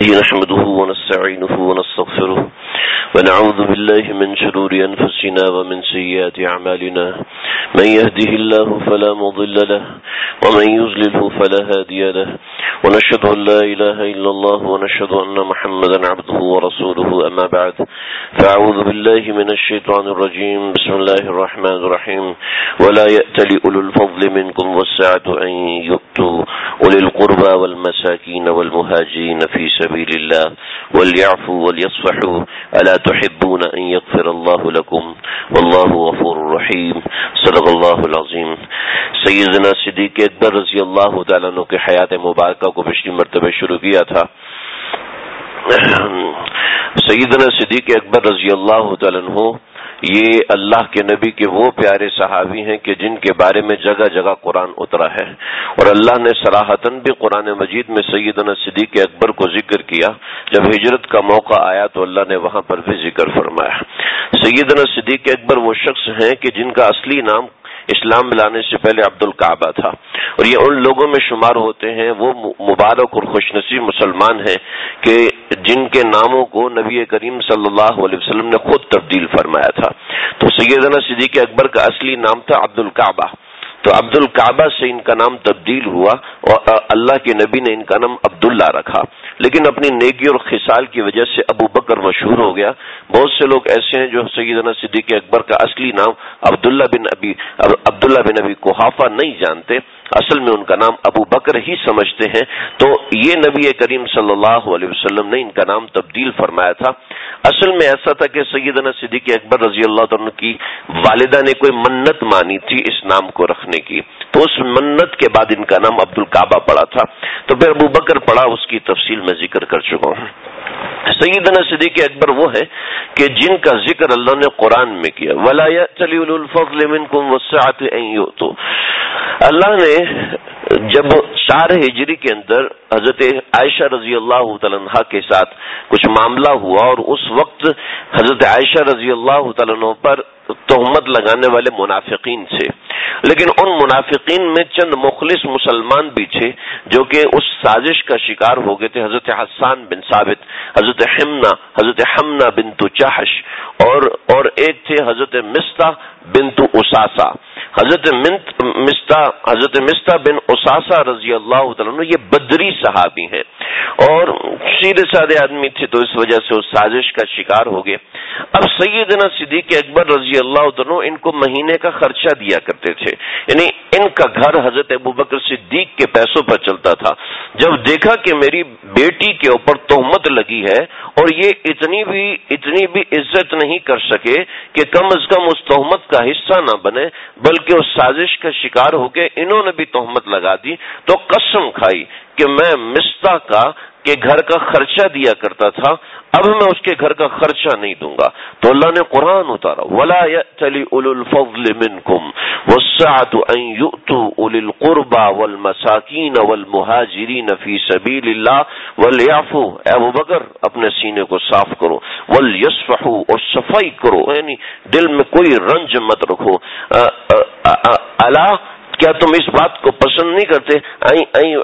نحمده ونستعينه ونستغفره ونعوذ بالله من شرور أنفسنا ومن سيئات أعمالنا. من يهده الله فلا مضل له ومن يزلله فلا هادي له. ونشهد أن لا إله إلا الله ونشهد أن محمدا عبده ورسوله. أما بعد فأعوذ بالله من الشيطان الرجيم. بسم الله الرحمن الرحيم. ولا يأتلي أولو الفضل منكم والسعة أن يؤتوا أولي القربى والمساكين والمهاجين في سبيل سبيل الله، وليعفوا وليصفحوا، ألا تحبون أن يغفر الله لكم؟ والله غفور رحيم. صدق الله العظيم. سیدنا صدیق اکبر رضی اللہ تعالیٰ عنہ کے حیات مبارکہ کو پچھلی مرتبہ شروع کیا تھا۔ سیدنا صدیق اکبر رضی اللہ تعالیٰ عنہ یہ اللہ کے نبی کے وہ پیارے صحابی ہیں کہ جن کے بارے میں جگہ جگہ قرآن اترا ہے۔ اور اللہ نے صلاحتن بھی قرآن مجید میں سیدنا صدیق اکبر کو ذکر کیا۔ جب ہجرت کا موقع آیا تو اللہ نے وہاں پر بھی ذکر فرمایا۔ سیدنا صدیق اکبر وہ شخص ہیں کہ جن کا اصلی نام اسلام ملانے سے پہلے عبد القعبہ تھا۔ اور یہ ان لوگوں میں شمار ہوتے ہیں، وہ مبارک اور خوش نصیب مسلمان ہیں کہ جن کے ناموں کو نبی کریم صلی اللہ علیہ وسلم نے خود تبدیل فرمایا تھا۔ تو سیدنا صدیق اکبر کا اصلی نام تھا عبد القعبہ تو عبد القعبہ سے ان کا نام تبدیل ہوا اور اللہ کے نبی نے ان کا نام عبداللہ رکھا۔ لیکن اپنی نیکی اور خسال کی وجہ سے ابو بکر مشہور ہو گیا۔ بہت سے لوگ ایسے ہیں جو سیدنا صدیق اکبر کا اصلی نام عبداللہ بن ابی عبداللہ بن ابی کوحافہ نہیں جانتے۔ اصل میں ان کا نام ابو بکر ہی سمجھتے ہیں۔ تو یہ نبی کریم صلی اللہ علیہ وسلم نے ان کا نام تبدیل فرمایا تھا۔ اصل میں ایسا تھا کہ سیدنا صدیق اکبر رضی اللہ عنہ کی والدہ نے کوئی منت مانی تھی اس نام کو رکھنے کی۔ تو اس منت کے بعد ان کا نام عبد القعبہ پڑا تھا۔ تو پھر ابو بکر پڑا، اس کی تفصیل میں ذکر کر چکا ہوں۔ سیدنا صدیق اکبر وہ ہے کہ جن کا ذکر اللہ نے قرآن میں کیا۔ ولایا الفضل منکم وسعت اللہ نے جب چار ہجری کے اندر حضرت عائشہ رضی اللہ تعالیٰ کے ساتھ کچھ معاملہ ہوا اور اس وقت حضرت عائشہ رضی اللہ تعالیٰ پر تہمت لگانے والے منافقین تھے۔ لیکن ان منافقین میں چند مخلص مسلمان بھی تھے جو کہ اس سازش کا شکار ہو گئے تھے۔ حضرت حسان بن ثابت، حضرت حمنا حضرت حمنا بن تو چاہش اور اور ایک تھے حضرت مستا بن تو اساسا حضرت مستا حضرت مستا بن اساسا رضی اللہ عنہ، یہ بدری صحابی ہیں۔ اور سیدھے سادے آدمی تھے تو اس وجہ سے اس سازش کا شکار ہو گئے۔ اب سیدنا صدیق اکبر رضی اللہ عنہ ان کو مہینے کا خرچہ دیا کرتے تھے۔ یعنی ان کا گھر حضرت ابو بکر صدیق کے پیسوں پر چلتا تھا۔ جب دیکھا کہ میری بیٹی کے اوپر تہمت لگی ہے اور یہ اتنی بھی اتنی بھی عزت نہیں کر سکے کہ کم از کم اس تہمت کا حصہ نہ بنے، بلکہ اس سازش کا شکار ہو کے انہوں نے بھی تہمت لگا دی۔ تو قسم کھائی کہ میں مستا کا کہ گھر کا خرچہ دیا کرتا تھا، اب میں اس کے گھر کا خرچہ نہیں دوں گا۔ تو اللہ نے قرآن اتارا، ولا چلی الفضل منکم وسعت ان يؤتوا اول القربى والمساکین والمهاجرین فی سبیل اللہ وليعفوا۔ اے ابو بکر، اپنے سینے کو صاف کرو، وليصفحوا اور صفائی کرو۔ یعنی دل میں کوئی رنج مت رکھو۔ اللہ کیا تم اس بات کو پسند نہیں کرتے؟ آئی آئی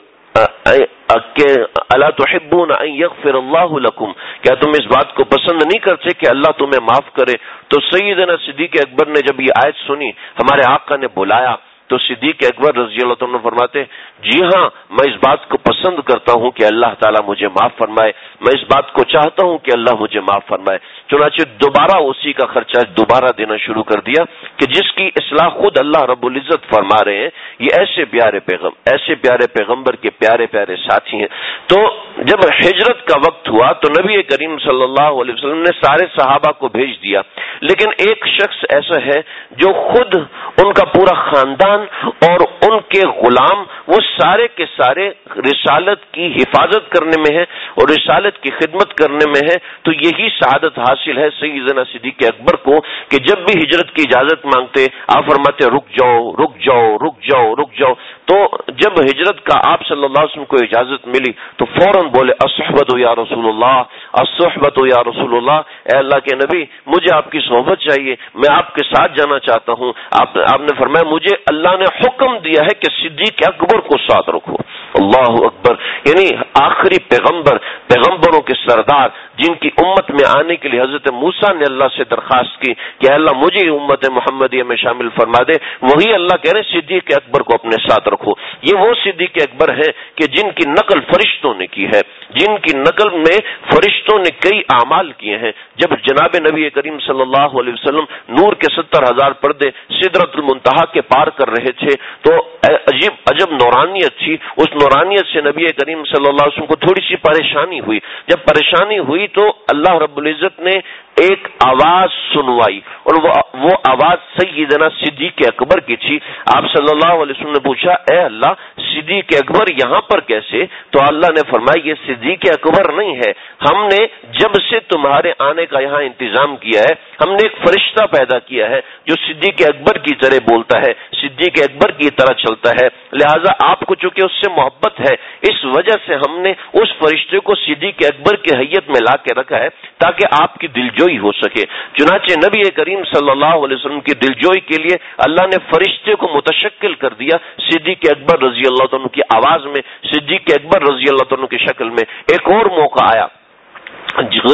اللہ تو یغفر اللہ لکم۔ کیا تم اس بات کو پسند نہیں کرتے کہ اللہ تمہیں معاف کرے؟ تو سیدنا صدیق اکبر نے جب یہ آیت سنی، ہمارے آقا نے بلایا۔ تو صدیق اکبر رضی اللہ تعالیٰ فرماتے جی ہاں میں اس بات کو پسند کرتا ہوں کہ اللہ تعالیٰ مجھے معاف فرمائے۔ میں اس بات کو چاہتا ہوں کہ اللہ مجھے معاف فرمائے۔ چنانچہ دوبارہ اسی کا خرچہ دوبارہ دینا شروع کر دیا کہ جس کی اصلاح خود اللہ رب العزت فرما رہے ہیں۔ یہ ایسے پیارے پیغم، ایسے پیارے پیغمبر کے پیارے پیارے ساتھی ہیں۔ تو جب ہجرت کا وقت ہوا تو نبی کریم صلی اللہ علیہ وسلم نے سارے صحابہ کو بھیج دیا۔ لیکن ایک شخص ایسا ہے جو خود ان کا پورا خاندان اور ان کے غلام وہ سارے کے سارے رسالت کی حفاظت کرنے میں ہے اور رسالت کی خدمت کرنے میں ہے تو یہی سعادت حاصل ہے سیدنا صدیق اکبر کو کہ جب بھی ہجرت کی اجازت مانگتے، آپ فرماتے، رک جاؤ رک جاؤ رک جاؤ رک جاؤ۔ جب ہجرت کا آپ صلی اللہ علیہ وسلم کو اجازت ملی تو فوراً بولے اسحبت یا رسول اللہ اسحبت یا رسول اللہ، اے اللہ کے نبی، مجھے آپ کی صحبت چاہیے، میں آپ کے ساتھ جانا چاہتا ہوں۔ آپ آپ نے فرمایا، مجھے اللہ نے حکم دیا ہے کہ صدیق اکبر کو ساتھ رکھو۔ اللہ اکبر یعنی آخری پیغمبر، پیغمبروں کے سردار، جن کی امت میں آنے کے لیے حضرت موسا نے اللہ سے درخواست کی کہ اللہ، مجھے امت محمدیہ میں شامل فرما دے۔ وہی اللہ کہہ رہے صدیق اکبر کو اپنے ساتھ رکھو۔ یہ وہ وہ صدیق اکبر ہے کہ جن کی نقل فرشتوں نے کی ہے، جن کی نقل میں فرشتوں نے کئی اعمال کیے ہیں۔ جب جناب نبی کریم صلی اللہ علیہ وسلم نور کے ستر ہزار پردے سدرت المنتہا کے پار کر رہے تھے، تو عجیب، عجب نورانیت تھی۔ اس نورانیت سے نبی کریم صلی اللہ علیہ وسلم کو تھوڑی سی پریشانی ہوئی۔ جب پریشانی ہوئی تو اللہ رب العزت نے ایک آواز سنوائی اور وہ آواز سیدنا صدیق اکبر کی تھی۔ آپ صلی اللہ علیہ وسلم نے پوچھا، اے اللہ صدیق اکبر یہاں پر کیسے؟ تو اللہ نے فرمایا، یہ صدیق اکبر نہیں ہے۔ ہم نے جب سے تمہارے آنے کا یہاں انتظام کیا ہے، ہم نے ایک فرشتہ پیدا کیا ہے جو صدیق اکبر کی طرح بولتا ہے، صدیق اکبر کی طرح چلتا ہے۔ لہذا آپ کو چونکہ اس سے محبت ہے، اس وجہ سے ہم نے اس فرشتے کو صدیق اکبر کی حیت میں لا کے رکھا ہے تاکہ آپ کی دلجوئی ہو سکے۔ چنانچہ نبی کریم صلی اللہ علیہ وسلم کی دلجوئی کے لیے اللہ نے فرشتے کو متشکل کر دیا، صدیق اکبر رضی اللہ تعالیٰ کی آواز میں صدیق اکبر رضی اللہ تعالیٰ کی شکل میں ایک اور موقع آیا۔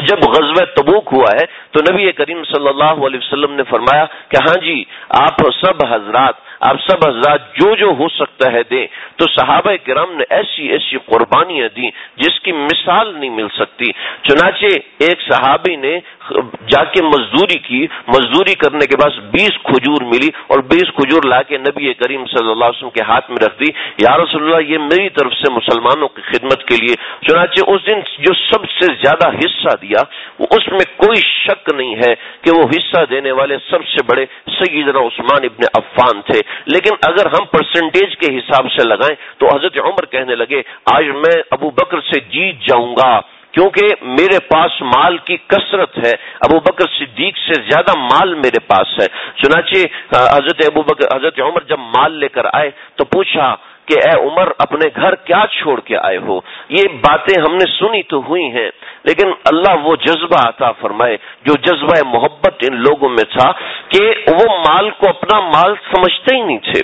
جب غزب تبوک ہوا ہے تو نبی کریم صلی اللہ علیہ وسلم نے فرمایا کہ ہاں جی آپ سب حضرات آپ سب حضرات جو جو ہو سکتا ہے دیں۔ تو صحابہ کرام نے ایسی ایسی قربانیاں دی جس کی مثال نہیں مل سکتی۔ چنانچہ ایک صحابی نے جا کے مزدوری کی۔ مزدوری کرنے کے بعد بیس کھجور ملی اور بیس کھجور لا کے نبی کریم صلی اللہ علیہ وسلم کے ہاتھ میں رکھ دی۔ یا رسول اللہ، یہ میری طرف سے مسلمانوں کی خدمت کے لیے۔ چنانچہ اس دن جو سب سے زیادہ حصہ دیا وہ اس میں کوئی شک نہیں ہے کہ وہ حصہ دینے والے سب سے بڑے سیدنا عثمان ابن عفان تھے۔ لیکن اگر ہم پرسنٹیج کے حساب سے لگائیں تو حضرت عمر کہنے لگے، آج میں ابو بکر سے جیت جاؤں گا۔ کیونکہ میرے پاس مال کی کثرت ہے، ابو بکر صدیق سے زیادہ مال میرے پاس ہے۔ چنانچہ حضرت ابو بکر، حضرت عمر جب مال لے کر آئے تو پوچھا کہ، اے عمر، اپنے گھر کیا چھوڑ کے آئے ہو؟ یہ باتیں ہم نے سنی تو ہوئی ہیں، لیکن اللہ وہ جذبہ عطا فرمائے، جو جذبہ محبت ان لوگوں میں تھا کہ وہ مال کو اپنا مال سمجھتے ہی نہیں تھے۔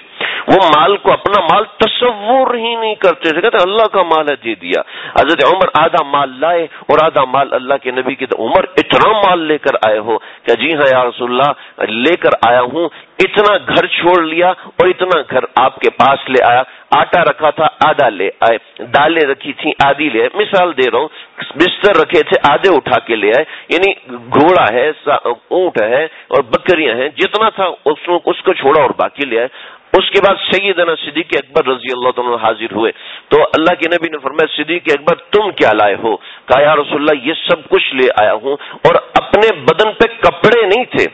وہ مال کو اپنا مال تصور ہی نہیں کرتے تھے، کہتے اللہ کا مال ہے، دے دیا۔ حضرت عمر آدھا مال لائے اور آدھا مال اللہ کے نبی کی۔ عمر اتنا مال لے کر آئے ہو کہ جی ہاں یا رسول اللہ، لے کر آیا ہوں، اتنا گھر چھوڑ لیا اور اتنا گھر آپ کے پاس لے آیا۔ آٹا رکھا تھا، آدھا لے آئے۔ دالیں رکھی تھی آدھی لے آئے۔ مثال دے رہا ہوں، بستر رکھے تھے، آدھے اٹھا کے لے آئے۔ یعنی گھوڑا ہے اونٹ ہے اور بکریاں ہیں، جتنا تھا اس کو چھوڑا اور باقی لے آئے۔ اس کے بعد سیدنا صدیق اکبر رضی اللہ عنہ حاضر ہوئے۔ تو اللہ کے نبی نے فرمایا، صدیق اکبر، تم کیا لائے ہو؟ کہا، یا رسول اللہ، یہ سب کچھ لے آیا ہوں۔ اور اپنے بدن پہ کپڑے نہیں تھے۔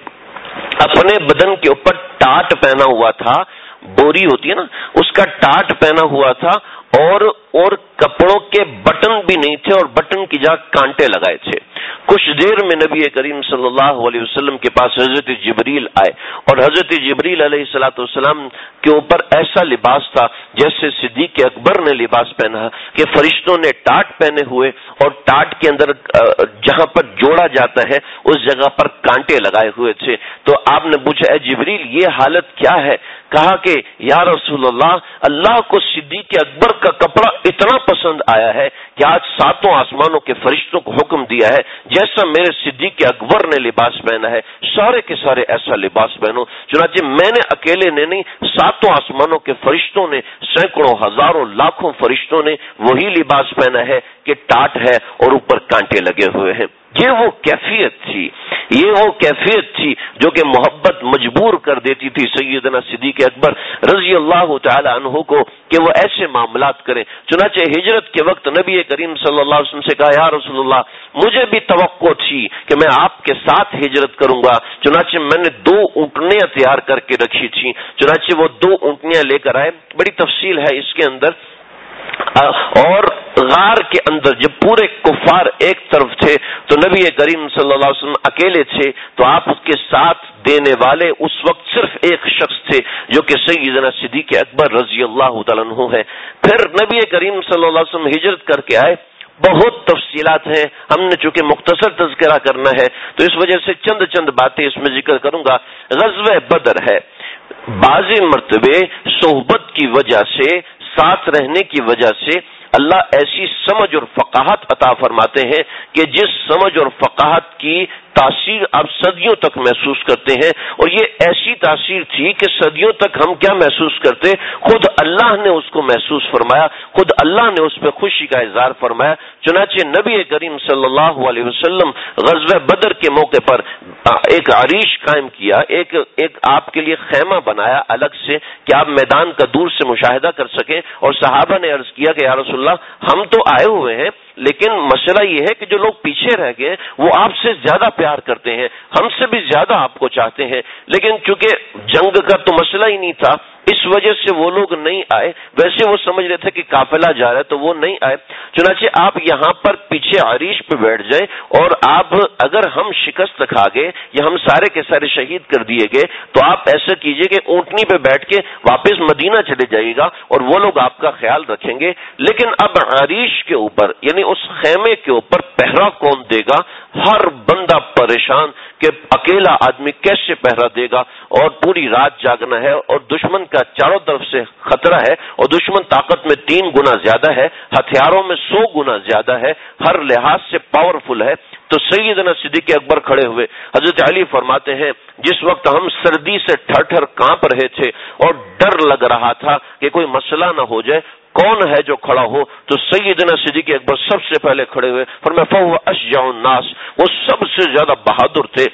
اپنے بدن کے اوپر ٹاٹ پہنا ہوا تھا، بوری ہوتی ہے نا، اس کا ٹاٹ پہنا ہوا تھا۔ اور اور کپڑوں کے بٹن بھی نہیں تھے اور بٹن کی جگہ کانٹے لگائے تھے۔ کچھ دیر میں نبی کریم صلی اللہ علیہ وسلم کے پاس حضرت جبریل آئے اور حضرت جبریل علیہ السلاۃ والسلام کے اوپر ایسا لباس تھا جیسے صدیق اکبر نے لباس پہنا کہ فرشتوں نے ٹاٹ پہنے ہوئے اور ٹاٹ کے اندر جہاں پر جوڑا جاتا ہے، اس جگہ پر کانٹے لگائے ہوئے تھے۔ تو آپ نے پوچھا، اے جبریل، یہ حالت کیا ہے؟ کہا کہ یا رسول اللہ اللہ کو صدیق اکبر کا کپڑا اتنا پسند آیا ہے کہ آج ساتوں آسمانوں کے فرشتوں کو حکم دیا ہے، جیسا میرے صدیق اکبر نے لباس پہنا ہے، سارے کے سارے ایسا لباس پہنو۔ چنانچہ میں نے اکیلے نے نہیں، ساتوں آسمانوں کے فرشتوں نے، سینکڑوں، ہزاروں، لاکھوں فرشتوں نے وہی لباس پہنا ہے کہ ٹاٹ ہے اور اوپر کانٹے لگے ہوئے ہیں۔ یہ وہ کیفیت تھی، یہ وہ کیفیت تھی جو کہ محبت مجبور کر دیتی تھی سیدنا صدیق اکبر رضی اللہ تعالی عنہ کو کہ وہ ایسے معاملات کریں۔ چنانچہ ہجرت کے وقت نبی کریم صلی اللہ علیہ وسلم سے کہا، یا رسول اللہ، مجھے بھی توقع تھی کہ میں آپ کے ساتھ ہجرت کروں گا۔ چنانچہ میں نے دو اونٹنیاں تیار کر کے رکھی تھی چنانچہ وہ دو اونٹنیاں لے کر آئے۔ بڑی تفصیل ہے اس کے اندر۔ اور غار کے اندر جب پورے کفار ایک طرف تھے، تو نبی کریم صلی اللہ علیہ وسلم اکیلے تھے، تو آپ اس کے ساتھ دینے والے اس وقت صرف ایک شخص تھے، جو کہ سیدنا صدیق اکبر رضی اللہ تعالیٰ عنہ ہے۔ پھر نبی کریم صلی اللہ علیہ وسلم ہجرت کر کے آئے۔ بہت تفصیلات ہیں، ہم نے چونکہ مختصر تذکرہ کرنا ہے، تو اس وجہ سے چند چند باتیں اس میں ذکر کروں گا۔ غزوہ بدر ہے۔ بعض مرتبے صحبت کی وجہ سے ساتھ رہنے کی وجہ سے اللہ ایسی سمجھ اور فقاہت عطا فرماتے ہیں کہ جس سمجھ اور فقاہت کی تاثیر آپ صدیوں تک محسوس کرتے ہیں اور یہ ایسی تاثیر تھی کہ صدیوں تک ہم کیا محسوس کرتے؟ خود اللہ نے اس کو محسوس فرمایا، خود اللہ نے اس پہ خوشی کا اظہار فرمایا۔ چنانچہ نبی کریم صلی اللہ علیہ وسلم غزب بدر کے موقع پر ایک عریش قائم کیا، ایک ایک آپ کے لیے خیمہ بنایا، الگ سے کہ آپ میدان کا دور سے مشاہدہ کر سکیں۔ اور صحابہ نے عرض کیا کہ یا رسول اللہ، ہم تو آئے ہوئے ہیں، لیکن مسئلہ یہ ہے کہ جو لوگ پیچھے رہ گئے، وہ آپ سے زیادہ پیار کرتے ہیں، ہم سے بھی زیادہ آپ کو چاہتے ہیں۔ لیکن چونکہ جنگ کا تو مسئلہ ہی نہیں تھا، اس وجہ سے وہ لوگ نہیں آئے۔ ویسے وہ سمجھ رہے تھے کہ قافلہ جا رہا ہے تو وہ نہیں آئے۔ چنانچہ آپ یہاں پر پیچھے عریش پہ بیٹھ جائیں اور آپ اگر ہم شکست کھا گئے یا ہم سارے کے سارے شہید کر دیے گئے، تو آپ ایسا کیجیے کہ اونٹنی پہ بیٹھ کے واپس مدینہ چلے جائے گا اور وہ لوگ آپ کا خیال رکھیں گے۔ لیکن اب عریش کے اوپر یعنی اس خیمے کے اوپر پہرا کون دے گا؟ ہر بندہ پریشان کہ اکیلا آدمی کیسے پہرا دے گا؟ اور پوری رات جاگنا ہے اور دشمن کا چاروں طرف سے خطرہ ہے اور دشمن طاقت میں تین گنا زیادہ ہے، ہتھیاروں میں سو گنا زیادہ ہے، ہر لحاظ سے پاورفل ہے۔ تو سیدنا صدیق اکبر کھڑے ہوئے، حضرت علی فرماتے ہیں، جس وقت ہم سردی سے ٹھر ٹھر کانپ رہے تھے اور ڈر لگ رہا تھا کہ کوئی مسئلہ نہ ہو جائے کون ہے جو کھڑا ہو؟ تو سیدنا صدیق اکبر سب سے پہلے کھڑے ہوئے پر میں فو اشجاؤ الناس، وہ سب سے زیادہ بہادر تھے۔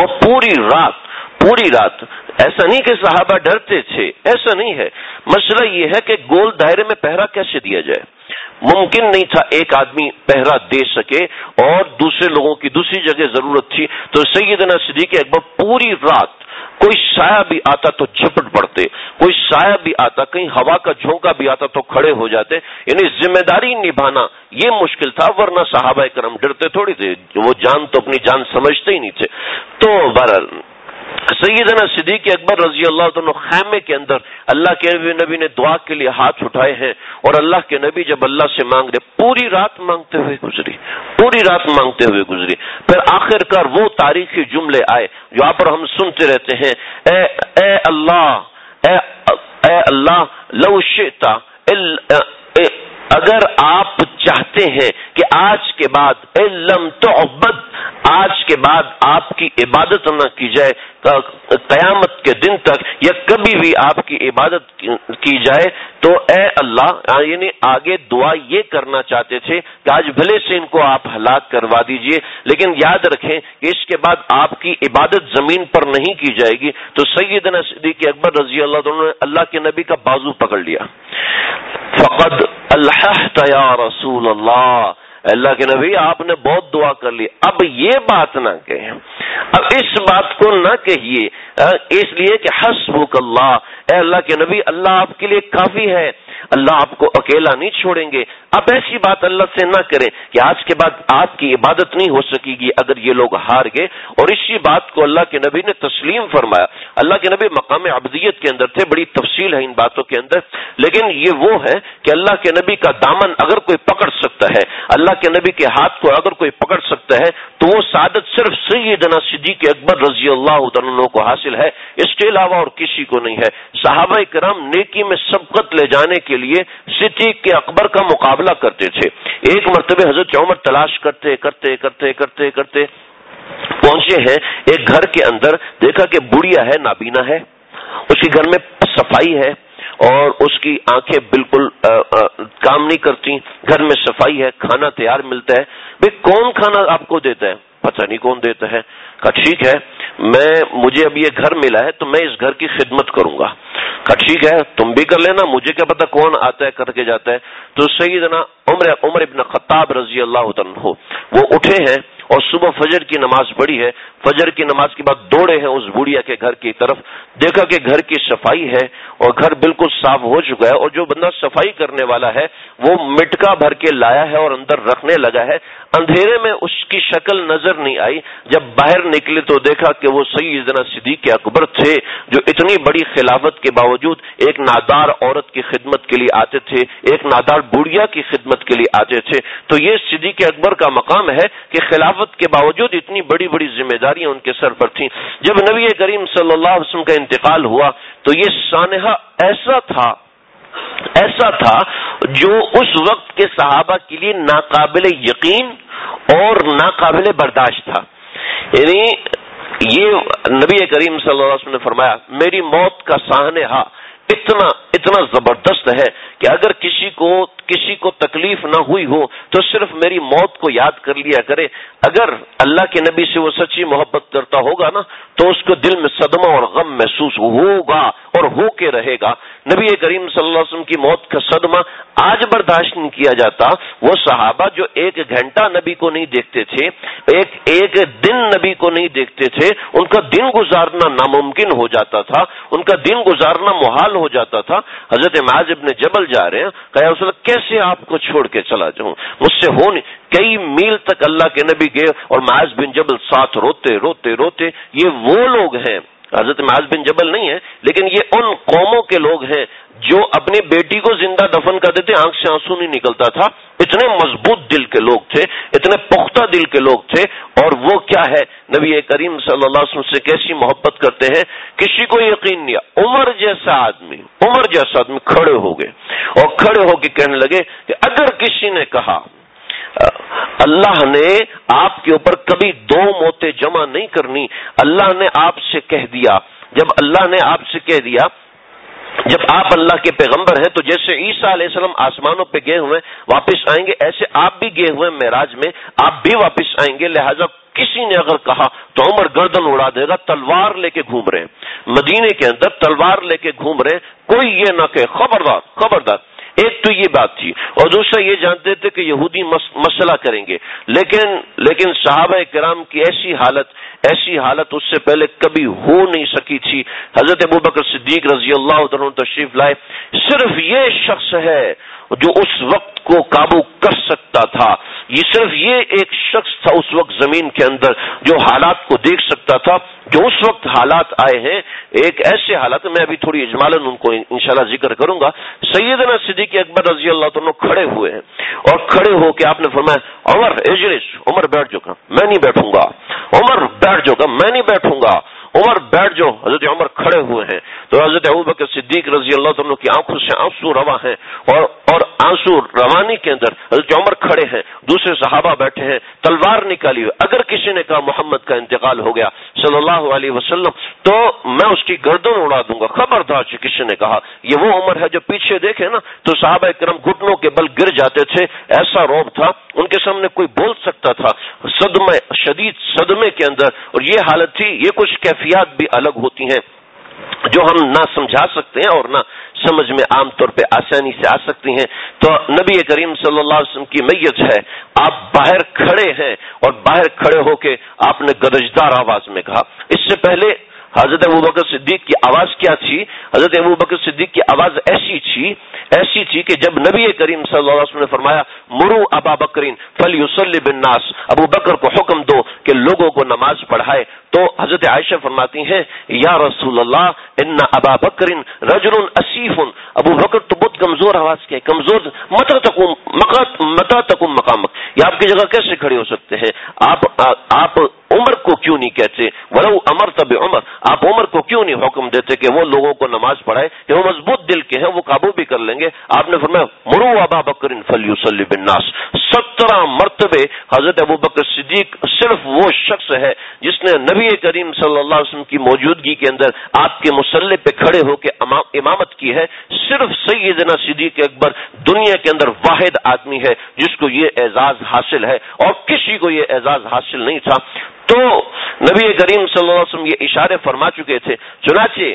اور پوری رات پوری رات، ایسا نہیں کہ صحابہ ڈرتے تھے، ایسا نہیں ہے۔ مسئلہ یہ ہے کہ گول دائرے میں پہرا کیسے دیا جائے؟ ممکن نہیں تھا ایک آدمی پہرا دے سکے اور دوسرے لوگوں کی دوسری جگہ ضرورت تھی۔ تو سیدنا صدیق اکبر پوری رات کوئی سایہ بھی آتا تو جھپٹ پڑتے، کوئی سایہ بھی آتا، کہیں ہوا کا جھونکا بھی آتا تو کھڑے ہو جاتے یعنی ذمہ داری نبھانا، یہ مشکل تھا، ورنہ صحابہ کرم ڈرتے تھوڑی تھے، وہ جان تو اپنی جان سمجھتے ہی نہیں تھے۔ تو بہرحال سیدنا صدیق اکبر رضی اللہ عنہ خیمے کے اندر اللہ کے نبی نے دعا کے لیے ہاتھ اٹھائے ہیں اور اللہ کے نبی جب اللہ سے مانگ رہے پوری رات مانگتے ہوئے گزری۔ پوری رات مانگتے ہوئے گزری۔ پھر آخر کار وہ تاریخی جملے آئے جہاں پر ہم سنتے رہتے ہیں۔ اے اے اللہ اے اے اللہ لو شئتا اگر آپ چاہتے ہیں کہ آج کے بعد علم تو آج کے بعد آپ کی عبادت نہ کی جائے قیامت کے دن تک یا کبھی بھی آپ کی عبادت کی جائے، تو اے اللہ یعنی آگے دعا یہ کرنا چاہتے تھے کہ آج بھلے سے ان کو آپ ہلاک کروا دیجیے، لیکن یاد رکھیں کہ اس کے بعد آپ کی عبادت زمین پر نہیں کی جائے گی۔ تو سیدنا صدیق اکبر رضی اللہ نے اللہ کے نبی کا بازو پکڑ لیا۔ فقد اللہ یا رسول اللہ اللہ کے نبی، آپ نے بہت دعا کر لی۔ اب یہ بات نہ کہیں۔ اب اس بات کو نہ کہیے۔ اس لیے کہ حسبک اللہ۔ اے اللہ کے نبی، اللہ آپ کے لیے کافی ہے۔ اللہ آپ کو اکیلا نہیں چھوڑیں گے۔ اب ایسی بات اللہ سے نہ کریں کہ آج کے بعد آپ کی عبادت نہیں ہو سکے گی اگر یہ لوگ ہار گئے۔ اور اسی بات کو اللہ کے نبی نے تسلیم فرمایا۔ اللہ کے نبی مقام ابدیت کے اندر تھے، بڑی تفصیل ہے ان باتوں کے اندر۔ لیکن یہ وہ ہے کہ اللہ کے نبی کا دامن اگر کوئی پکڑ سکتا ہے، اللہ کے نبی کے ہاتھ کو اگر کوئی پکڑ سکتا ہے تو وہ سعادت صرف سیدنا صدیق اکبر رضی اللہ عنہ کو حاصل ہے، اس کے علاوہ اور کسی کو نہیں ہے۔ صحابہ کرام نیکی میں سبقت لے جانے کے لیے صدیق کے اکبر کا مقابلہ کرتے تھے۔ ایک مرتبہ حضرت عمر تلاش کرتے کرتے کرتے کرتے کرتے پہنچے ہیں۔ ایک گھر کے اندر دیکھا کہ بڑھیا ہے، نابینا ہے۔ اس کے گھر میں صفائی ہے اور اس کی آنکھیں بالکل کام نہیں کرتی گھر میں صفائی ہے، کھانا تیار ملتا ہے۔ بھائی کون کھانا آپ کو دیتا ہے؟ پتہ نہیں کون دیتا ہے۔ کہا ٹھیک ہے، میں، مجھے اب یہ گھر ملا ہے تو میں اس گھر کی خدمت کروں گا۔ کہا ٹھیک ہے، تم بھی کر لینا، مجھے کیا پتا کون آتا ہے، کر کے جاتا ہے۔ تو سیدنا عمر عمر ابن خطاب رضی اللہ عنہ، وہ اٹھے ہیں اور صبح فجر کی نماز پڑھی ہے۔ فجر کی نماز کے بعد دوڑے ہیں اس بڑھیا کے گھر کی طرف۔ دیکھا کہ گھر کی صفائی ہے اور گھر بالکل صاف ہو چکا ہے اور جو بندہ صفائی کرنے والا ہے، وہ مٹکا بھر کے لایا ہے اور اندر رکھنے لگا ہے۔ اندھیرے میں اس کی شکل نظر نہیں آئی۔ جب باہر نکلے تو دیکھا کہ وہ سیدنا صدیق اکبر تھے، جو اتنی بڑی خلافت کے باوجود ایک نادار عورت کی خدمت کے لیے آتے تھے، ایک نادار بڑھیا کی خدمت کے لیے آتے تھے۔ تو یہ صدیق اکبر کا مقام ہے کہ خلافت کے باوجود اتنی بڑی بڑی ذمہ داری داریاں ان کے سر پر تھیں۔ جب نبی کریم صلی اللہ علیہ وسلم کا انتقال ہوا تو یہ سانحہ ایسا تھا ایسا تھا جو اس وقت کے صحابہ کے لیے ناقابل یقین اور ناقابل برداشت تھا۔ یعنی یہ نبی کریم صلی اللہ علیہ وسلم نے فرمایا، میری موت کا سانحہ اتنا اتنا زبردست ہے کہ اگر کسی کو کسی کو تکلیف نہ ہوئی ہو تو صرف میری موت کو یاد کر لیا کرے۔ اگر اللہ کے نبی سے وہ سچی محبت کرتا ہوگا نا تو اس کو دل میں صدمہ اور غم محسوس ہوگا اور ہو کے رہے گا۔ نبی کریم صلی اللہ علیہ وسلم کی موت کا صدمہ آج برداشت نہیں کیا جاتا۔ وہ صحابہ جو ایک گھنٹہ نبی کو نہیں دیکھتے تھے، ایک ایک دن نبی کو نہیں دیکھتے تھے، ان کا دن گزارنا ناممکن ہو جاتا تھا، ان کا دن گزارنا محال ہو جاتا تھا۔ حضرت معاذ ابن جبل جا رہے ہیں کہ کیسے آپ کو چھوڑ کے چلا جاؤں؟ مجھ سے ہو نہیں، کئی میل تک اللہ کے نبی گئے اور معاذ بن جبل ساتھ روتے روتے روتے، یہ وہ لوگ ہیں حضرت معاذ بن جبل نہیں ہے، لیکن یہ ان قوموں کے لوگ ہیں جو اپنی بیٹی کو زندہ دفن کر دیتے، آنکھ سے آنسو نہیں نکلتا تھا۔ اتنے مضبوط دل کے لوگ تھے، اتنے پختہ دل کے لوگ تھے۔ اور وہ کیا ہے؟ نبی کریم صلی اللہ علیہ وسلم سے کیسی محبت کرتے ہیں؟ کسی کو یقین نہیں۔ عمر جیسا آدمی، عمر جیسا آدمی کھڑے ہو گئے اور کھڑے ہو کے کہنے لگے کہ اگر کسی نے کہا اللہ نے آپ کے اوپر کبھی دو موتیں جمع نہیں کرنی۔ اللہ نے آپ سے کہہ دیا۔ جب اللہ نے آپ سے کہہ دیا، جب آپ اللہ کے پیغمبر ہیں، تو جیسے عیسیٰ علیہ السلام آسمانوں پہ گئے ہوئے واپس آئیں گے، ایسے آپ بھی گئے ہوئے معراج میں، آپ بھی واپس آئیں گے۔ لہذا کسی نے اگر کہا تو عمر گردن اڑا دے گا، تلوار لے کے گھوم رہے ہیں۔ مدینے کے اندر تلوار لے کے گھوم رہے کوئی یہ نہ کہ خبردار خبردار۔ ایک تو یہ بات تھی اور دوسرا یہ جانتے تھے کہ یہودی مسئلہ کریں گے۔ لیکن لیکن صحابہ کرام کی ایسی حالت ایسی حالت اس سے پہلے کبھی ہو نہیں سکی تھی۔ حضرت ابو بکر صدیق رضی اللہ عنہ تشریف لائے۔ صرف یہ شخص ہے جو اس وقت کو قابو کر سکتا تھا۔ یہ صرف یہ ایک شخص تھا اس وقت زمین کے اندر جو حالات کو دیکھ سکتا تھا۔ جو اس وقت حالات آئے ہیں، ایک ایسے حالات میں ابھی تھوڑی اجمالن ان کو انشاءاللہ ذکر کروں گا۔ سیدنا صدیق اکبر رضی اللہ تعالیٰ کھڑے ہوئے ہیں اور کھڑے ہو کے آپ نے فرمایا، عمر اجلس، عمر بیٹھ جو گا، میں نہیں بیٹھوں گا۔ عمر بیٹھ جو گا، میں نہیں بیٹھوں گا۔ عمر بیٹھ جو حضرت عمر کھڑے ہوئے ہیں تو حضرت بکر صدیق رضی اللہ تعالیٰ کی آنکھوں سے آنسو روا ہیں اور اور آنسو روانی کے اندر حضرت عمر کھڑے ہیں، دوسرے صحابہ بیٹھے ہیں، تلوار نکالی ہوئی۔ اگر کسی نے کہا محمد کا انتقال ہو گیا صلی اللہ علیہ وسلم، تو میں اس کی گردن اڑا دوں گا۔ خبردار کسی نے کہا۔ یہ وہ عمر ہے جو پیچھے دیکھے نا، تو صحابہ کرم گھٹنوں کے بل گر جاتے تھے۔ ایسا روب تھا، ان کے سامنے کوئی بول سکتا تھا۔ صدمے شدید صدمے کے اندر۔ اور یہ حالت تھی، یہ کچھ کیفیات بھی الگ ہوتی ہیں۔ جو ہم نہ سمجھا سکتے ہیں اور نہ سمجھ میں عام طور پہ آسانی سے آ سکتی ہیں، تو نبی کریم صلی اللہ علیہ وسلم کی میت ہے، آپ باہر کھڑے ہیں اور باہر کھڑے ہو کے آپ نے گرجدار آواز میں کہا۔ اس سے پہلے حضرت ابو بکر صدیق کی آواز کیا تھی؟ حضرت ابو بکر صدیق کی آواز ایسی تھی ایسی تھی کہ جب نبی کریم صلی اللہ علیہ وسلم نے فرمایا، مرو ابا بکرین فلی بن ناس ابو بکر کو حکم دو کہ لوگوں کو نماز پڑھائے تو حضرت عائشہ فرماتی ہیں، یا رسول اللہ، ان ابا بکرین رجل اسیف، ابو بکر تو بہت کمزور آواز کے کمزور متا تکم متا تکم مقامک۔ یہ آپ کی جگہ کیسے کھڑے ہو سکتے ہیں؟ آپ آپ عمر کو کیوں نہیں کہتے؟ ولو امر تب عمر آپ عمر کو کیوں نہیں حکم دیتے کہ وہ لوگوں کو نماز پڑھائے؟ کہ وہ مضبوط دل کے ہیں، وہ قابو بھی کر لیں گے۔ آپ نے فرمایا، مرو ابا بکر فلی بناس سترہ مرتبے حضرت ابو بکر صدیق صرف وہ شخص ہے جس نے نبی کریم صلی اللہ علیہ وسلم کی موجودگی کے اندر آپ کے مسلح پہ کھڑے ہو کے امامت کی ہے۔ صرف سیدنا صدیق اکبر دنیا کے اندر واحد آدمی ہے جس کو یہ اعزاز حاصل ہے اور کسی کو یہ اعزاز حاصل نہیں تھا۔ تو نبی کریم صلی اللہ علیہ وسلم یہ اشارے فرما چکے تھے۔ چنانچہ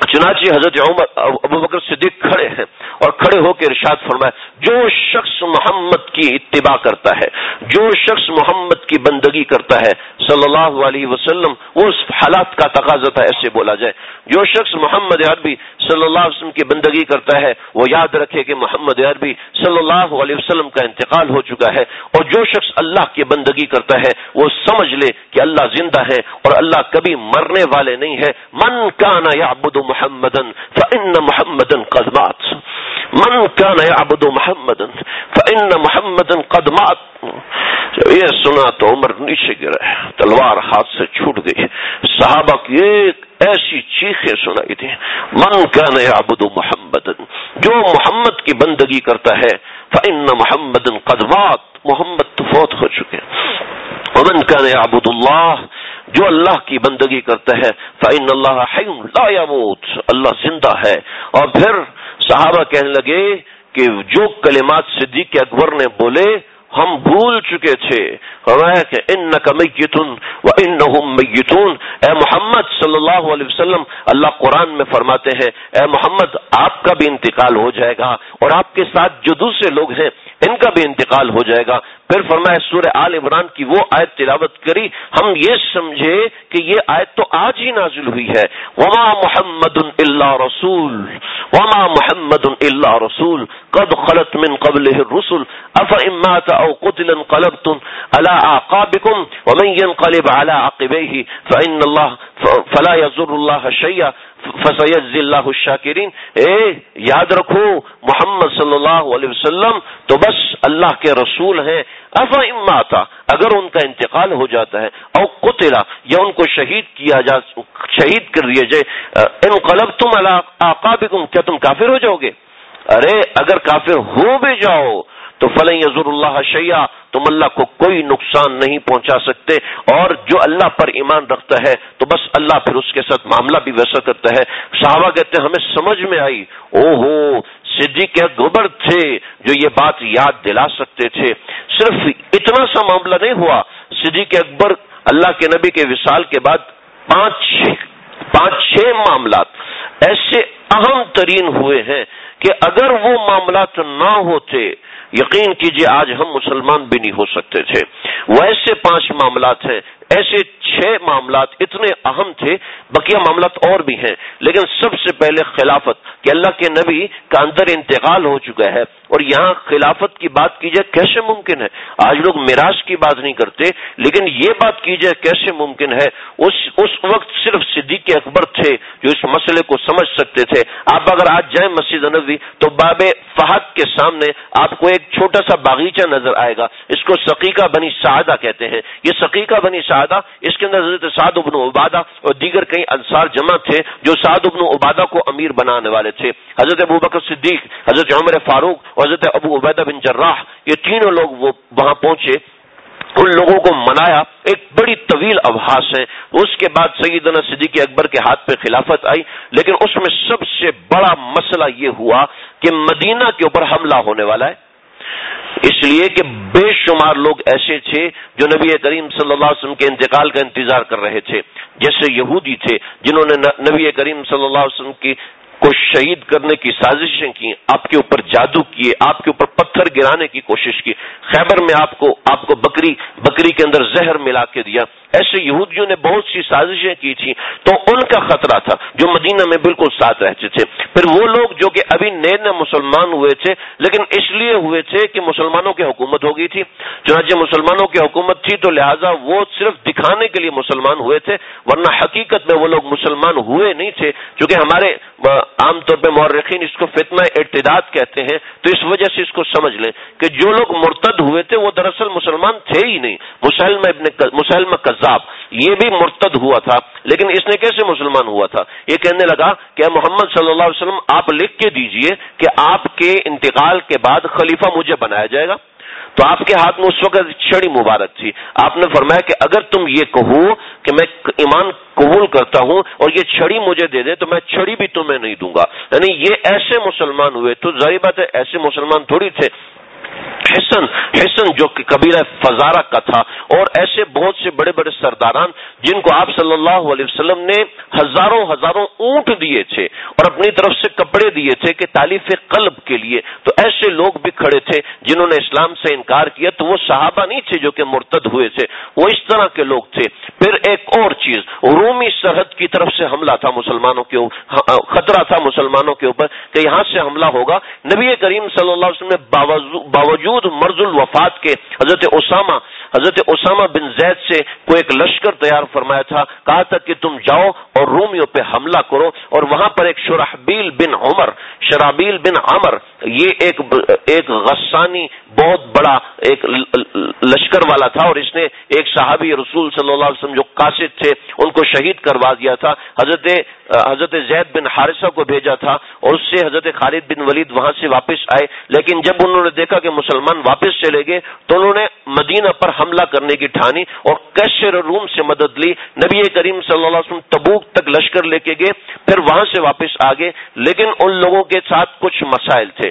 چنانچہ حضرت عمر، ابو بکر صدیق کھڑے ہیں اور کھڑے ہو کے ارشاد فرمائے، جو شخص محمد کی اتباع کرتا ہے، جو شخص محمد کی بندگی کرتا ہے، صلی اللہ علیہ وسلم اس حالات کا تقاضا تھا، ایسے بولا جائے۔ جو شخص محمد عربی صلی اللہ علیہ وسلم کی بندگی کرتا ہے، وہ یاد رکھے کہ محمد عربی صلی اللہ علیہ وسلم کا انتقال ہو چکا ہے اور جو شخص اللہ کی بندگی کرتا ہے، وہ سمجھ لے کہ اللہ زندہ ہے اور اللہ کبھی مرنے والے نہیں ہے۔ من کانا یا محمد فإن محمد قد مات. من كان يعبد محمد فإن محمد قد مات. یہ سنا تو عمر نیچے گرا تلوار ہاتھ سے چھوٹ گئی۔ صحابہ کی ایک ایسی چیخیں سنائی تھی، من کا نیا محمد جو محمد کی بندگی کرتا ہے فن محمد قدمات محمد تو فوت ہو چکے۔ امن کا نیا اللہ جو اللہ کی بندگی کرتا ہے فعن اللہ لا يموت، اللہ زندہ ہے۔ اور پھر صحابہ کہنے لگے کہ جو کلمات صدیق اکبر نے بولے، ہم بھول چکے تھے۔ کہ ان میتون و ان میتون اے محمد صلی اللہ علیہ وسلم، اللہ قرآن میں فرماتے ہیں، اے محمد، آپ کا بھی انتقال ہو جائے گا اور آپ کے ساتھ جو دوسرے لوگ ہیں، ان کا بھی انتقال ہو جائے گا۔ پھر فرمایا سورہ آل عمران کی وہ آیت تلاوت کری، ہم یہ سمجھے کہ یہ آیت تو آج ہی نازل ہوئی ہے۔ وما محمد اللہ رسول، وما محمد اللہ رسول، قد خلط من قبل الرسل اف امات او قتل انقلبتم على اعقابكم ومن ينقلب على عقبيه فان الله فلا يضر الله شيئا فسیز اللہ الشاکرین اے، یاد رکھو، محمد صلی اللہ علیہ وسلم تو بس اللہ کے رسول ہیں۔ افا اما تھا اگر ان کا انتقال ہو جاتا ہے، او قتلا، یا ان کو شہید کیا جا، شہید کر دیا جائے۔ ان قلب تم اللہ کیا تم کافر ہو جاؤ گے؟ ارے، اگر کافر ہو بھی جاؤ تو فلیں یزر اللہ شیا تم اللہ کو کوئی نقصان نہیں پہنچا سکتے۔ اور جو اللہ پر ایمان رکھتا ہے، تو بس اللہ پھر اس کے ساتھ معاملہ بھی ویسا کرتا ہے۔ صحابہ کہتے ہیں، ہمیں سمجھ میں آئی۔ او ہو صدیق کے تھے جو یہ بات یاد دلا سکتے تھے۔ صرف اتنا سا معاملہ نہیں ہوا۔ صدیق اکبر اللہ کے نبی کے وصال کے بعد پانچ پانچ چھ معاملات ایسے اہم ترین ہوئے ہیں کہ اگر وہ معاملات نہ ہوتے یقین کیجیے آج ہم مسلمان بھی نہیں ہو سکتے تھے۔ ویسے پانچ معاملات ہیں۔ ایسے چھ معاملات اتنے اہم تھے، بقیہ معاملات اور بھی ہیں۔ لیکن سب سے پہلے خلافت کہ اللہ کے نبی کا اندر انتقال ہو چکا ہے۔ اور یہاں خلافت کی بات کی جائے کیسے ممکن ہے؟ آج لوگ میراج کی بات نہیں کرتے، لیکن یہ بات کی جائے کیسے ممکن ہے؟ اس اس وقت صرف صدیق اکبر تھے جو اس مسئلے کو سمجھ سکتے تھے۔ آپ اگر آج جائیں مسجد نبی تو باب فہد کے سامنے آپ کو ایک چھوٹا سا باغیچہ نظر آئے گا۔ اس کو سقیقہ بنی سعدہ کہتے ہیں۔ یہ سقیقہ بنی سعدہ، اس کے اندر حضرت سعد ابن عبادہ اور دیگر کئی انصار جمع تھے جو سعد ابن عبادہ کو امیر بنانے والے تھے۔ حضرت ابو بکر صدیق، حضرت عمر فاروق حضرت ابو عبیدہ بن جراح، یہ تینوں لوگ وہ وہاں پہنچے۔ ان لوگوں کو منایا۔ ایک بڑی طویل ابحاس ہے۔ اس کے بعد سیدنا صدیق اکبر کے ہاتھ پہ خلافت آئی۔ لیکن اس میں سب سے بڑا مسئلہ یہ ہوا کہ مدینہ کے اوپر حملہ ہونے والا ہے۔ اس لیے کہ بے شمار لوگ ایسے تھے جو نبی کریم صلی اللہ علیہ وسلم کے انتقال کا انتظار کر رہے تھے۔ جیسے یہودی تھے جنہوں نے نبی کریم صلی اللہ علیہ وسلم کی کو شہید کرنے کی سازشیں کی، آپ کے اوپر جادو کیے، آپ کے اوپر پتھر گرانے کی کوشش کی۔ خیبر میں آپ کو آپ کو بکری بکری کے اندر زہر ملا کے دیا۔ ایسے یہودیوں نے بہت سی سازشیں کی تھی تو ان کا خطرہ تھا جو مدینہ میں بالکل ساتھ رہتے تھے۔ پھر وہ لوگ جو کہ ابھی نئے نئے مسلمان ہوئے تھے، لیکن اس لیے ہوئے تھے کہ مسلمانوں کی حکومت ہو گئی تھی۔ چنانچہ مسلمانوں کی حکومت تھی تو لہٰذا وہ صرف دکھانے کے لیے مسلمان ہوئے تھے، ورنہ حقیقت میں وہ لوگ مسلمان ہوئے نہیں تھے۔ چونکہ ہمارے عام طور پہ مورخین اس کو فتنہ ارتداد کہتے ہیں، تو اس وجہ سے اس کو سمجھ لیں کہ جو لوگ مرتد ہوئے تھے، وہ دراصل مسلمان تھے ہی نہیں۔ مسلم ابن مسلم کذاب، یہ بھی مرتد ہوا تھا، لیکن اس نے کیسے مسلمان ہوا تھا؟ یہ کہنے لگا کہ محمد صلی اللہ علیہ وسلم، آپ لکھ کے دیجیے کہ آپ کے انتقال کے بعد خلیفہ مجھے بنایا جائے گا۔ تو آپ کے ہاتھ میں اس وقت چھڑی مبارک تھی۔ آپ نے فرمایا کہ اگر تم یہ کہو کہ میں ایمان قبول کرتا ہوں اور یہ چھڑی مجھے دے دے، تو میں چھڑی بھی تمہیں نہیں دوں گا۔ یعنی یہ ایسے مسلمان ہوئے تو ظاہر بات ہے ایسے مسلمان تھوڑی تھے۔ حسن حسن جو کہ قبیلہ فزارہ کا تھا اور ایسے بہت سے بڑے بڑے سرداران جن کو آپ صلی اللہ علیہ وسلم نے ہزاروں ہزاروں اونٹ دیے تھے اور اپنی طرف سے کپڑے دیے تھے کہ تعلیف قلب کے لیے۔ تو ایسے لوگ بھی کھڑے تھے جنہوں نے اسلام سے انکار کیا تو وہ صحابہ نہیں تھے جو کہ مرتد ہوئے تھے، وہ اس طرح کے لوگ تھے۔ پھر ایک اور چیز، رومی سرحد کی طرف سے حملہ تھا مسلمانوں کے ہاں، خطرہ تھا مسلمانوں کے اوپر کہ یہاں سے حملہ ہوگا۔ نبی کریم صلی اللہ علیہ وسلم نے باوجود مرز الوفات کے حضرت اسامہ حضرت اسامہ بن زید سے کوئی ایک لشکر تیار فرمایا تھا، کہا تھا کہ تم جاؤ اور رومیوں پہ حملہ کرو اور وہاں پر ایک شرحبیل بن عمر، شرابیل بن عمر، یہ ایک ایک غسانی بہت بڑا ایک لشکر والا تھا اور اس نے ایک صحابی رسول صلی اللہ علیہ وسلم جو قاصد تھے، ان کو شہید کروا دیا تھا۔ حضرت حضرت زید بن حارثہ کو بھیجا تھا اور اس سے حضرت خالد بن ولید وہاں سے واپس آئے۔ لیکن جب انہوں نے دیکھا کہ مسلمان واپس چلے گئے تو انہوں نے مدینہ پر حملہ کرنے کی ٹھانی اور کیشر روم سے مدد لی۔ نبی کریم صلی اللہ علیہ وسلم تبوک تک لشکر لے کے گئے، پھر وہاں سے واپس آ گئے لیکن ان لوگوں کے ساتھ کچھ مسائل تھے۔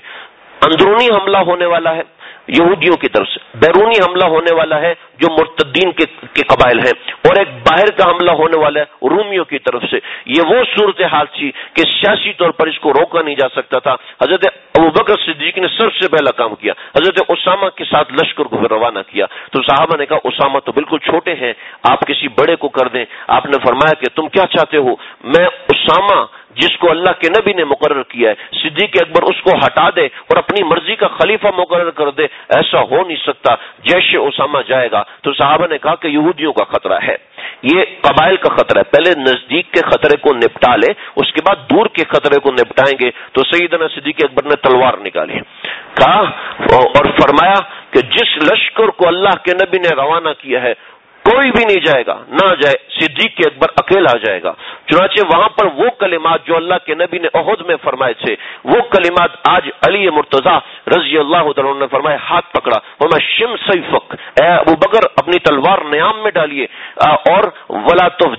اندرونی حملہ ہونے والا ہے۔ یہودیوں کی طرف سے۔ بیرونی حملہ ہونے والا ہے جو مرتدین کے قبائل ہیں، اور ایک باہر کا حملہ ہونے والا ہے رومیوں کی طرف سے۔ یہ وہ صورت حال تھی کہ سیاسی طور پر اس کو روکا نہیں جا سکتا تھا۔ حضرت ابو بکر صدیق نے سب سے پہلا کام کیا۔ حضرت اسامہ کے ساتھ لشکر کو روانہ کیا۔ تو صاحبہ نے کہا، اسامہ تو بالکل چھوٹے ہیں، آپ کسی بڑے کو کر دیں۔ آپ نے فرمایا کہ تم کیا چاہتے ہو؟ میں اسامہ جس کو اللہ کے نبی نے مقرر کیا ہے، صدیق اکبر اس کو ہٹا دے اور اپنی مرضی کا خلیفہ مقرر کر دے، ایسا ہو نہیں سکتا۔ جیش اسامہ جائے گا تو صحابہ نے کہا کہ یہودیوں کا خطرہ ہے۔ یہ قبائل کا خطرہ ہے۔ پہلے نزدیک کے خطرے کو نپٹا لے، اس کے بعد دور کے خطرے کو نپٹائیں گے۔ تو سیدنا صدیق اکبر نے تلوار نکالی۔ کہا اور فرمایا کہ جس لشکر کو اللہ کے نبی نے روانہ کیا ہے کوئی بھی نہیں جائے گا، نہ جائے، صدیق کے اکبر اکیلا جائے گا۔ چنانچہ وہاں پر وہ کلمات جو اللہ کے نبی نے عہد میں فرمائے تھے، وہ کلمات آج علی مرتضی رضی اللہ عنہ نے فرمائے، ہاتھ پکڑا۔ اور میں شم سیفک اے ابو بکر، اپنی تلوار نیام میں ڈالیے۔ اور ولا تو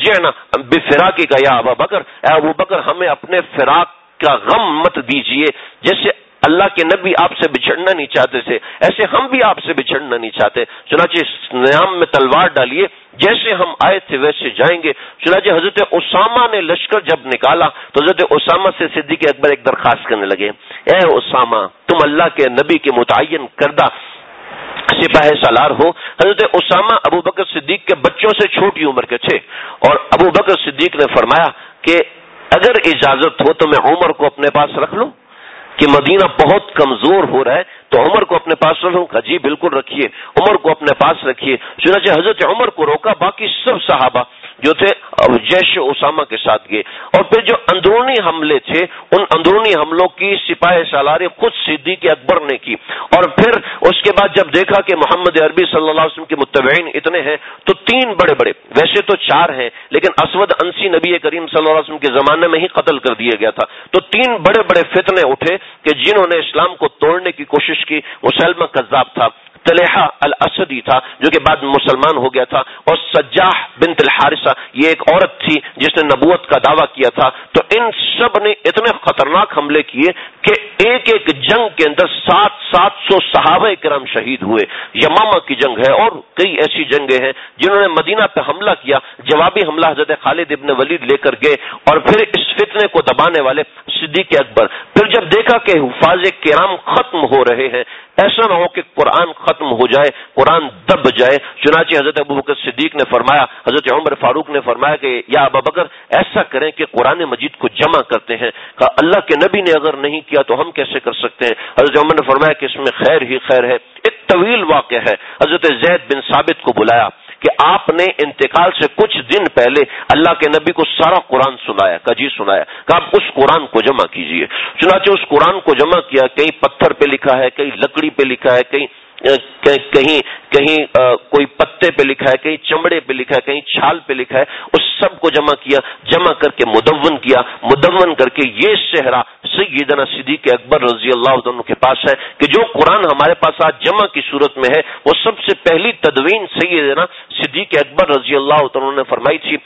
بے فراقی کا یا ابا بکر، اے ابو بکر، ہمیں اپنے فراق کا غم مت دیجیے جیسے اللہ کے نبی آپ سے بچھڑنا نہیں چاہتے تھے، ایسے ہم بھی آپ سے بچھڑنا نہیں چاہتے۔ چنانچہ اس نیام میں تلوار ڈالیے، جیسے ہم آئے تھے ویسے جائیں گے۔ چنانچہ حضرت اسامہ نے لشکر جب نکالا، تو حضرت اسامہ سے صدیق اکبر ایک درخواست کرنے لگے۔ اے اسامہ، تم اللہ کے نبی کے متعین کردہ سپاہ سالار ہو۔ حضرت اسامہ ابو بکر صدیق کے بچوں سے چھوٹی عمر کے تھے۔ اور ابو بکر صدیق نے فرمایا کہ اگر اجازت ہو تو میں عمر کو اپنے پاس رکھ لوں۔ کہ مدینہ بہت کمزور ہو رہا ہے، تو عمر کو اپنے پاس رکھوں کہا جی بالکل رکھیے۔ عمر کو اپنے پاس رکھیے۔ چنانچہ حضرت عمر کو روکا، باقی سب صحابہ۔ جو تھے جیش اسامہ کے ساتھ گئے۔ اور پھر جو اندرونی حملے تھے، ان اندرونی حملوں کی سپاہی سالار خود صدیق اکبر نے کی۔ اور پھر اس کے بعد جب دیکھا کہ محمد عربی صلی اللہ علیہ وسلم کے متبعین اتنے ہیں، تو تین بڑے بڑے، ویسے تو چار ہیں، لیکن اسود انسی نبی کریم صلی اللہ علیہ وسلم کے زمانے میں ہی قتل کر دیا گیا تھا۔ تو تین بڑے بڑے فتنے اٹھے کہ جنہوں نے اسلام کو توڑنے کی کوشش کی، مسلمہ کذاب تھا۔ طلحہ الاسدی تھا، جو کہ بعد مسلمان ہو گیا تھا۔ اور سجاح بنت الحارثہ یہ ایک عورت تھی جس نے نبوت کا دعویٰ کیا تھا۔ تو ان سب نے اتنے خطرناک حملے کیے کہ ایک ایک جنگ کے اندر سات سات سو صحابہ کرام شہید ہوئے۔ یماما کی جنگ ہے اور کئی ایسی جنگیں ہیں جنہوں نے مدینہ پہ حملہ کیا، جوابی حملہ حضرت خالد ابن ولید لے کر گئے اور پھر اس فتنے کو دبانے والے صدیق اکبر۔ پھر جب دیکھا کہ حفاظ کرام ختم ہو رہے ہیں ایسا نہ ہو کہ قرآن ختم ہو جائے، قرآن دب جائے۔ چنانچہ حضرت ابو بکر صدیق نے فرمایا، حضرت عمر فاروق نے فرمایا کہ یا ابا بکر، ایسا کریں کہ قرآن مجید کو جمع کرتے ہیں۔ کہا، اللہ کے نبی نے اگر نہیں کیا تو ہم کیسے کر سکتے ہیں؟ حضرت عمر نے فرمایا کہ اس میں خیر ہی خیر ہے۔ ایک طویل واقع ہے۔ حضرت زید بن ثابت کو بلایا۔ کہ آپ نے انتقال سے کچھ دن پہلے اللہ کے نبی کو سارا قرآن سنایا کجی سنایا کہ آپ اس قرآن کو جمع کیجیے۔ چنانچہ اس قرآن کو جمع کیا کئی پتھر پہ لکھا ہے کئی لکڑی پہ لکھا ہے کئی کہیں کہیں کوئی پتے پہ لکھا ہے، کہیں چمڑے پہ لکھا ہے، کہیں چھال پہ لکھا ہے، اس سب کو جمع کیا، جمع کر کے مدون کیا، مدون کر کے یہ شہرا سیدنا صدیق اکبر رضی اللہ عنہ کے پاس ہے کہ جو قرآن ہمارے پاس آج جمع کی صورت میں ہے، وہ سب سے پہلی تدوین سیدنا صدیق اکبر رضی اللہ عنہ نے فرمائی تھی۔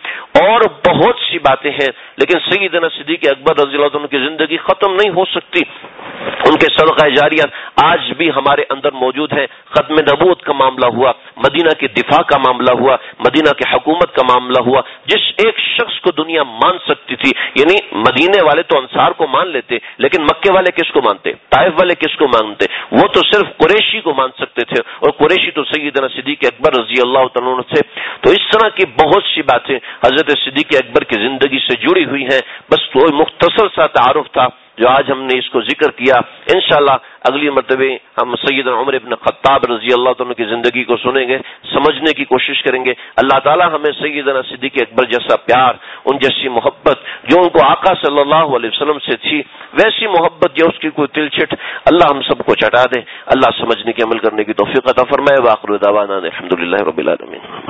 اور بہت سی باتیں ہیں، لیکن سیدنا صدیق اکبر رضی اللہ عنہ کی زندگی ختم نہیں ہو سکتی۔ ان کے صدقہ جاریات آج بھی ہمارے اندر موجود ہیں۔ ختم نبوت کا معاملہ ہوا، مدینہ کے دفاع کا معاملہ ہوا، مدینہ کے حکومت کا معاملہ ہوا۔ جس ایک شخص کو دنیا مان سکتی تھی یعنی مدینے والے تو انصار کو مان لیتے، لیکن مکے والے کس کو مانتے؟ طائف والے کس کو مانتے؟ وہ تو صرف قریشی کو مان سکتے تھے، اور قریشی تو سیدنا صدیق اکبر رضی اللہ تعالیٰ سے تو اس طرح کی بہت سی باتیں حضرت صدیق اکبر کی زندگی سے جڑی ہوئی ہیں۔ بس وہ مختصر سا تعارف تھا، جو آج ہم نے اس کو ذکر کیا۔ انشاءاللہ اگلی مرتبہ ہم سید عمر ابن خطاب رضی اللہ تعالیٰ کی زندگی کو سنیں گے، سمجھنے کی کوشش کریں گے۔ اللہ تعالیٰ ہمیں سیدنا صدیق اکبر جیسا پیار، ان جیسی محبت جو ان کو آقا صلی اللہ علیہ وسلم سے تھی، ویسی محبت جو اس کی کوئی تل چھٹ، اللہ ہم سب کو چٹا دے۔ اللہ سمجھنے کے عمل کرنے کی توفیق عطا فرمائے۔ واخر دعوانا الحمد للہ رب العالمین۔